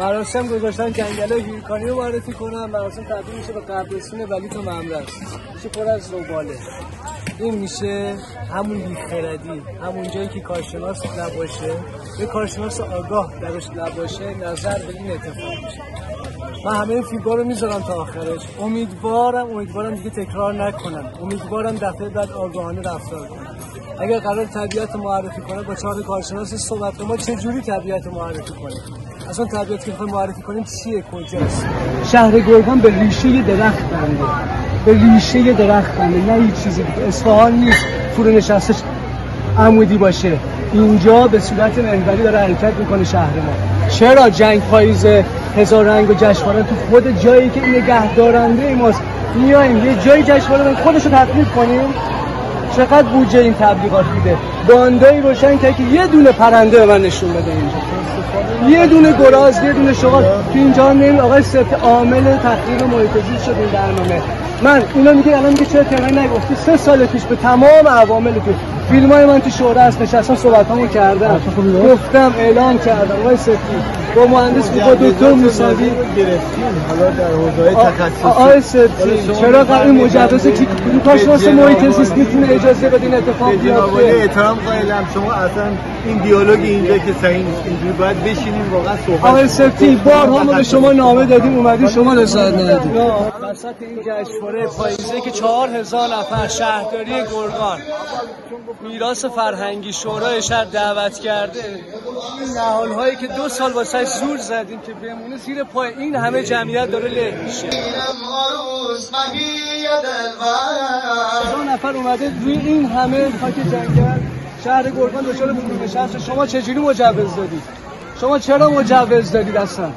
مراسم گذاشتن جنگل هیرکانی رو معرفی کنم. مراسم تبدیل میشه به قبرستون ولی تو ممرز میشه پر از زباله این میشه همون بیخردی همون جایی که کارشناس نباشه. یه کارشناس آگاه درش نباشه نظر به این اتفاق میشه من همه این فیلم رو می‌ذارم تا آخرش. امیدوارم امیدوارم دیگه تکرار نکنم. امیدوارم دفعه بعد آگاهانه رفتار کنم. اگر قرار طبیعت معرفی کنه با چهار کارشناس صحبت ما چه جوری طبیعت معرفی کنیم؟ اصلا طبیعت که معرفی کنیم چیه؟ کجاست؟ شهر گرگان به ریشه درخت بنده. به ریشه درخت بنده. نه هیچ چیزی دیگه. اصفهان نیست. فرو نشستش عمودی باشه. اینجا به صورت منبری داره حرکت می‌کنه شهر ما. چرا جنگ پاییز هزار رنگ و جشنواره؟ تو خود جایی که نگه دارنده ماست. میایم. یه جایی جشنواره خودش رو تطبیق کنیم. چقدر بودجه این تبلیغات میده؟ باندایی روشن که یه دونه پرنده به من نشون بده اینجا. یه دونه گراز یه دونه شغال تو اینجا نمی آقای سفت عامل تخریب محیط زیست شد این برنامه. من اینا میگه الان میگه چرا تهران نگفتی؟ سه سال پیش به تمام عوامل که فیلم های من تو شورا هست نشستم صحبت همون کردم گفتم اعلام کردم. آقای سفتی با مهندس با دکتر موسوی. حالا در حوزه تخصصی. آقای سفتی چرا این مجوز کارشناس محیط زیست می‌تونه اجازه بده این اتفاق بیفته؟ احترام قائلم شما اصلا این دیالوگ اینجا که نیست اینجوری باید بشینیم واقعا صحبت آقای سفتی بارها ما به شما نامه دادیم اومدی شما رضایت ندادید وسط این جشنواره پاییزه که چهار هزار نفر شهرداری گرگان. میراث فرهنگی شورای شهر دعوت کرده. این نهال هایی که دو سال واسه زور زدیم که بمونه زیر پای این همه جمعیت داره له میشه. دو نفر اومده روی این همه خاک جنگل. شهر گرگان دچار نشست شما چجوری مجوز دادید شما چرا مجوز دادید اصلا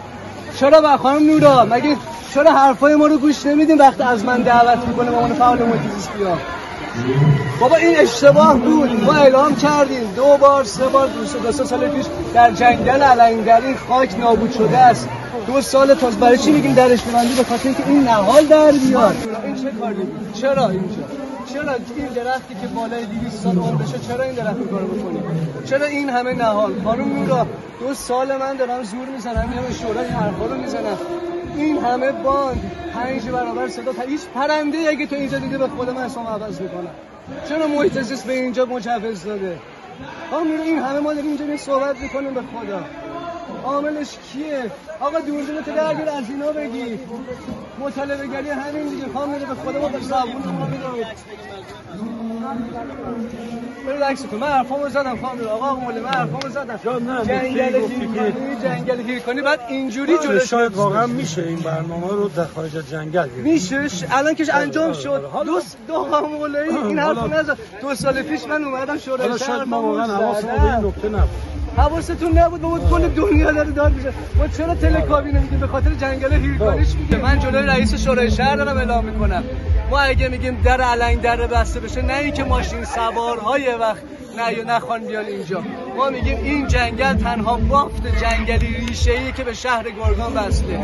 چرا با خانم نورا؟ مگه چرا حرفای ما رو گوش نمیدین وقتی از من دعوت می‌کنه عنوان فعال محیط بیا بابا این اشتباه بود. ما اعلام کردیم. دو بار سه بار دو سه سال پیش در جنگل علنگل این خاک نابود شده است. دو سال تاز برای چی میگیم درش ببندی؟ به خاطر اینکه این نهال در بیاد این چه کاری چرا اینجا چرا این درختی که بالای 200 سال عمر بشه چرا این درخت کارو بکنی چرا این همه نهال؟ خانم نورا دو سال من دارم زور می‌زنم این همه شورا این حرفا رو می‌زنم. این همه باند. پنج برابر صدا هیچ پرنده اگه تو اینجا دیده به خود من اسمم عوض می‌کنم. چرا محیط به اینجا مجوز داده؟ نورا این همه ما داریم اینجا صحبت می‌کنیم به خدا. عاملش کیه؟ آقا دوربین تو در بیار از اینا بگی. مطالبه گری همین دیگه. خواهم میره به ما به زبون ما می‌دونم برید عکس کن. من حرفامو زدم خواهم آقا مولی من حرفامو زدم. جنگل هیرکانی جنگل هیرکانی بعد اینجوری جلوش شاید واقعا میشه این برنامه رو در خارج از جنگل گرفت. میشه الان که انجام شد. دو دو قامولایی این حرف نزد. دو سال پیش من اومدم شورای شهر ما واقعا حواسمون به این نکته نبود. حواستون نبود بابا کل دنیا داره داد میشه. ما چرا تلکابینه میگیم به خاطر جنگل هیرکانیش میگه من جلوی رئیس شورای شهر دارم اعلام می‌کنم. ما اگه میگیم در علنگ در بسته بشه نه اینکه ماشین سوارهای وقت نه یا نخوان بیان اینجا. ما میگیم این جنگل تنها بافت جنگلی ریشه ای که به شهر گرگان وصله.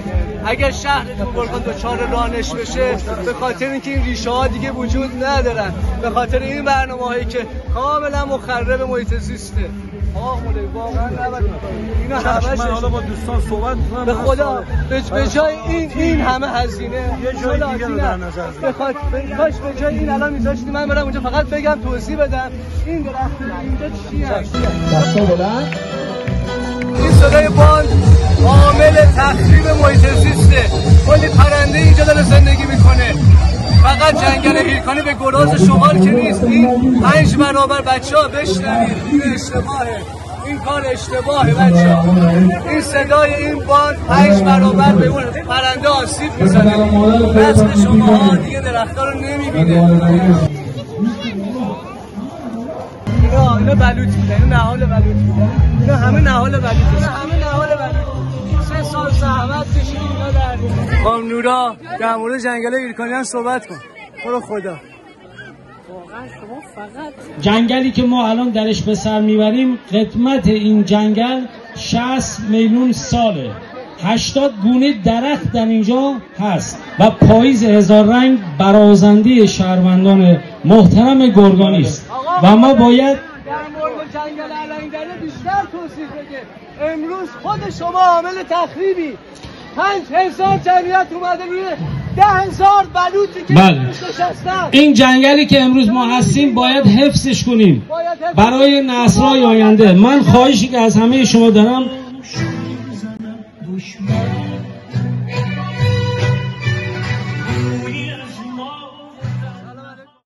اگر شهر گرگان دچار رانش بشه به خاطر اینکه این ریشه ها دیگه وجود ندارن به خاطر این برنامه هایی که کاملا مخرب محیط زیسته واقعا اینا همش من حالا با دوستان صحبت می‌کنم به خدا به جای این این همه هزینه. یه جای دیگه رو در نظر بگیر. به خاطر به- کاش به جای این الان میذاشتی من برم اونجا فقط بگم توضیح بدم. این درخت اینجا چیه این صدای باند عامل تخریب محیط زیسته. کلی پرنده اینجا داره زندگی می‌کنه. فقط جنگل هیرکانی به گراز شمال که نیست. این پنج برابر بچه ها بشنوید. این اشتباهه. این کار اشتباهه بچه ها این صدای این باند پنج برابر به اون پرنده آسیب می‌زنه. نسل شما ها دیگه درختها رو نمی‌بینه. اینا بلوط میدن اینا نهال بلوط میدن. اینا همه نهال بلوط اینا همه نهال بلوط سه سال زحمت کشیدی اینا در خانم نورا در مورد جنگل ایرکانی هم صحبت کن. برو خدا. جنگلی که ما الان درش به سر می‌بریم قدمت این جنگل 60 میلیون ساله. 80 گونه درخت در اینجا هست و پاییز هزار رنگ برازنده شهروندان محترم گرگانی است و ما باید در مورد جنگل علنگره بیشتر توصیف بگه. امروز خود شما عامل تخریبی. پنج هزار جمعیت اومده روی ده هزار بلوطی که بله. این جنگلی که امروز ما هستیم باید حفظش کنیم. برای نسل‌های آینده. من خواهشی که از همه شما دارم دشمن